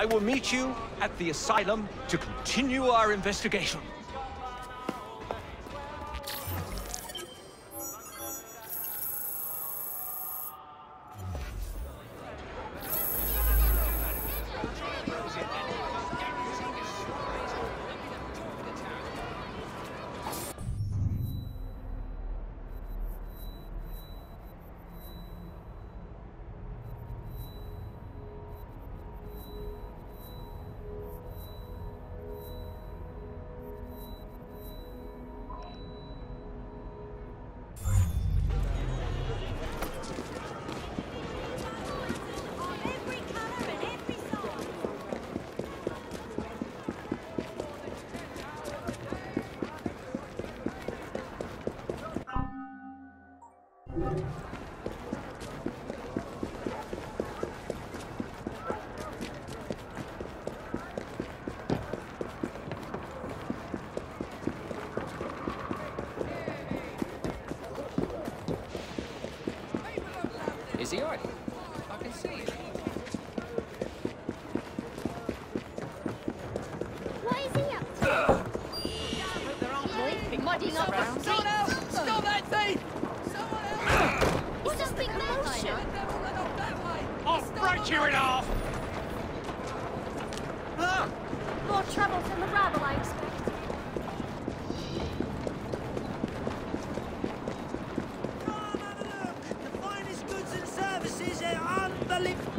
I will meet you at the asylum to continue our investigation. Is he alright? I can see. What is he up to? Yeah, mudding up the I'll break you in half! More trouble from the rabble, I expect. The finest goods and services are unbelievable.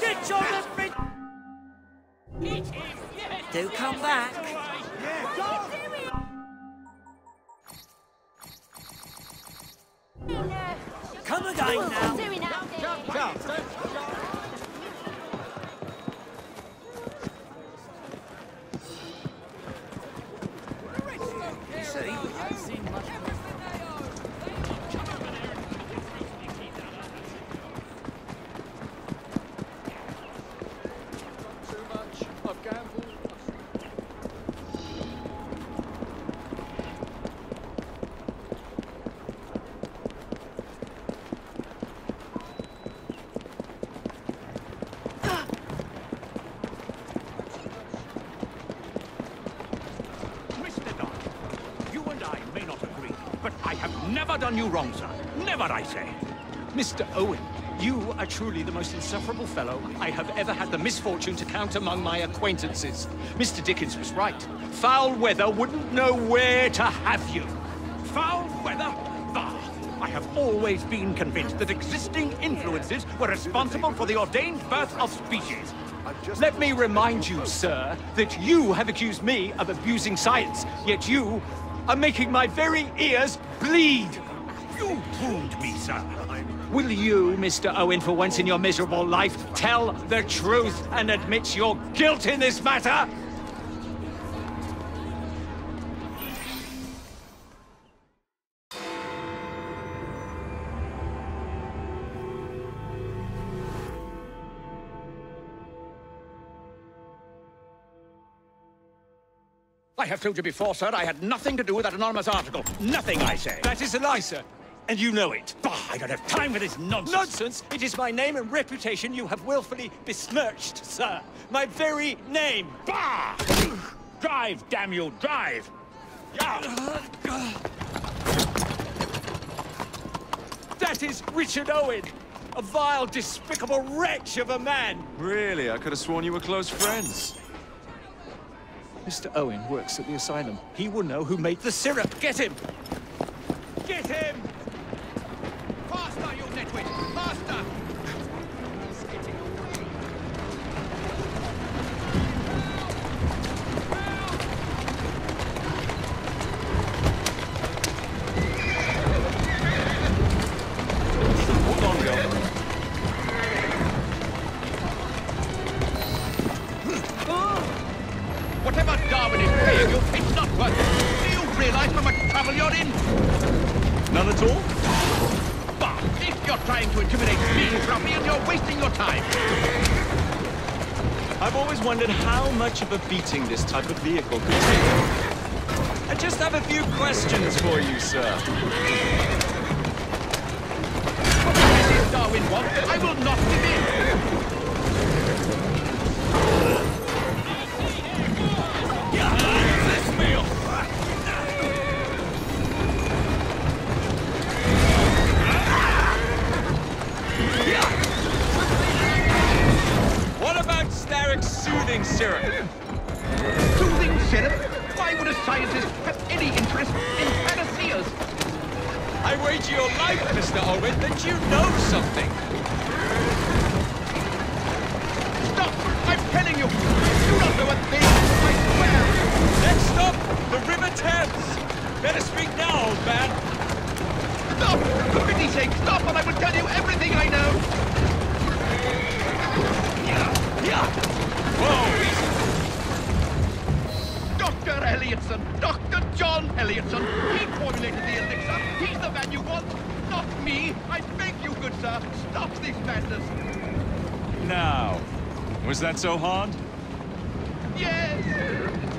Get on the bridge. Do come back. Come again now. Doing out there. You see? Too much. I've gambled. Mr. Don, you and I may not agree, but I have never done you wrong, sir. Never, I say. Mr. Owen, you are truly the most insufferable fellow I have ever had the misfortune to count among my acquaintances. Mr. Dickens was right. Foul weather wouldn't know where to have you. Foul weather? Bah! I have always been convinced that existing influences were responsible for the ordained birth of species. Let me remind you, sir, that you have accused me of abusing science, yet you are making my very ears bleed. You fooled me, sir. Will you, Mr. Owen, for once in your miserable life, tell the truth and admit your guilt in this matter? I have told you before, sir, I had nothing to do with that anonymous article. Nothing, I say. That is a lie, sir. And you know it. Bah, I don't have time for this nonsense. Nonsense! It is my name and reputation you have willfully besmirched, sir. My very name. Bah! drive, damn you, drive! Yeah. That is Richard Owen, a vile, despicable wretch of a man. Really? I could have sworn you were close friends. Mr. Owen works at the asylum. He will know who made the syrup. Get him! At all? Bah! If you're trying to intimidate me, Ruffian, you're wasting your time. I've always wondered how much of a beating this type of vehicle could take. I just have a few questions for you, sir. Owen wants, I will not give in. Soothing syrup? Soothing syrup? Why would a scientist have any interest in panaceas? I wager your life, Mr. Owen, that you know something. Stop! I'm telling you! You I beg you, good sir! Stop these madness! Now, was that so hard? Yes!